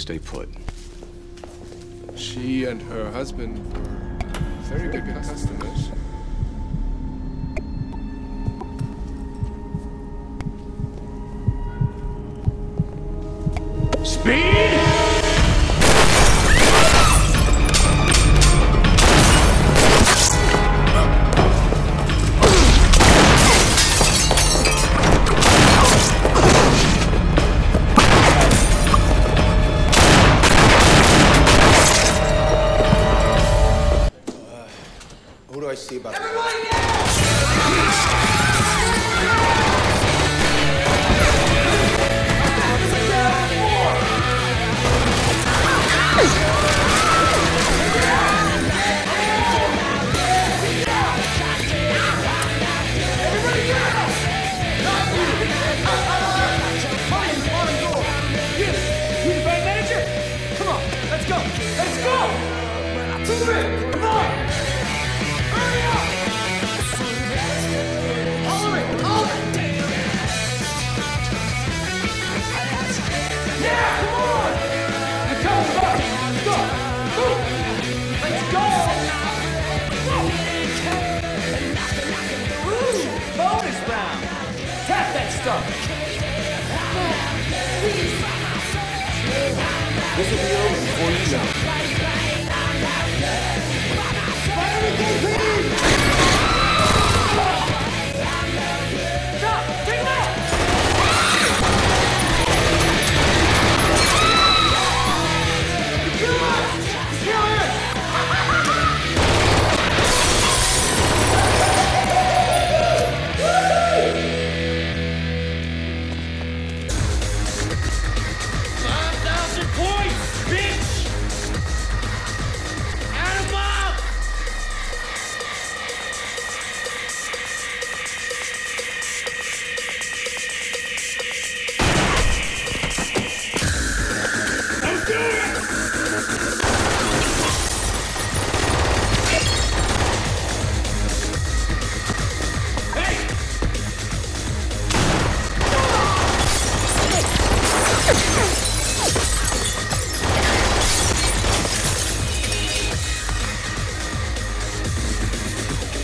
Stay put. She and her husband were very good customers. Speed! Stuff! This will be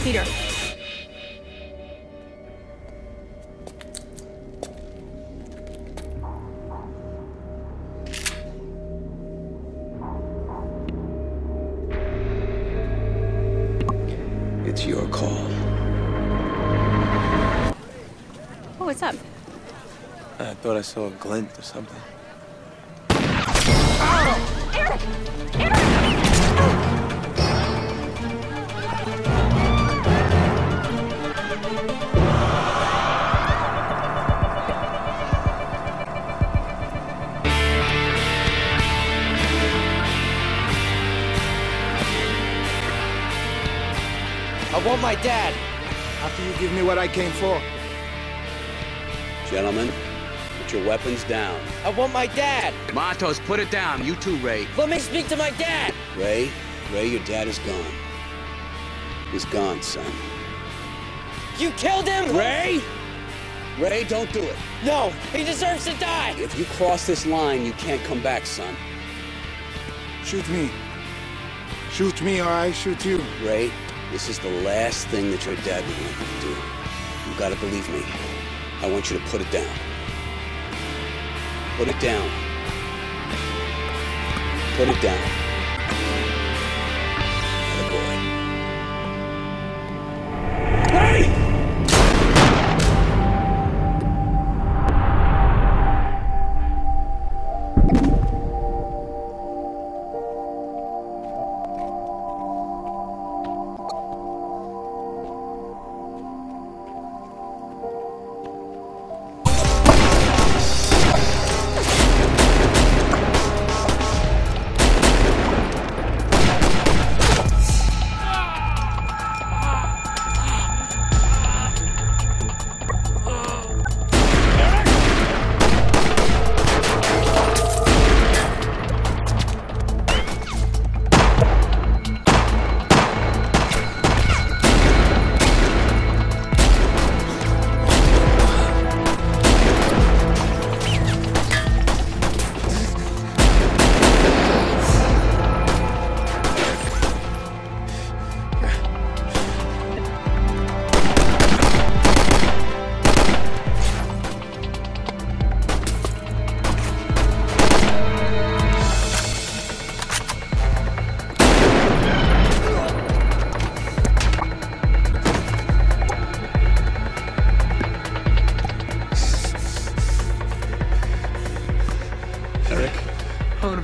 Peter. It's your call. Oh, what's up? I thought I saw a glint or something. Oh, I want my dad. After you give me what I came for. Gentlemen, put your weapons down. I want my dad. Matos, put it down. You too, Ray. Let me speak to my dad. Ray, Ray, your dad is gone. He's gone, son. You killed him. Ray! Ray, don't do it. No, he deserves to die. If you cross this line, you can't come back, son. Shoot me. Shoot me or I shoot you. Ray, this is the last thing that your dad would want you to do. You gotta believe me. I want you to put it down. Put it down. Put it down.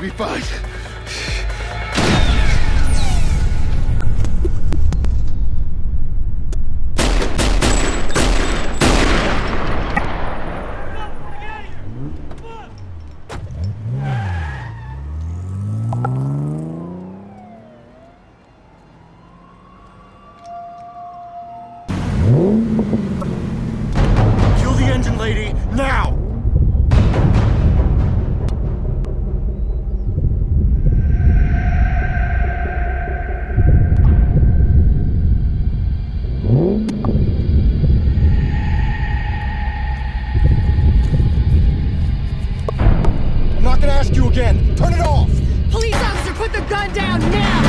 Be fine. Again. Turn it off! Police officer, put the gun down now!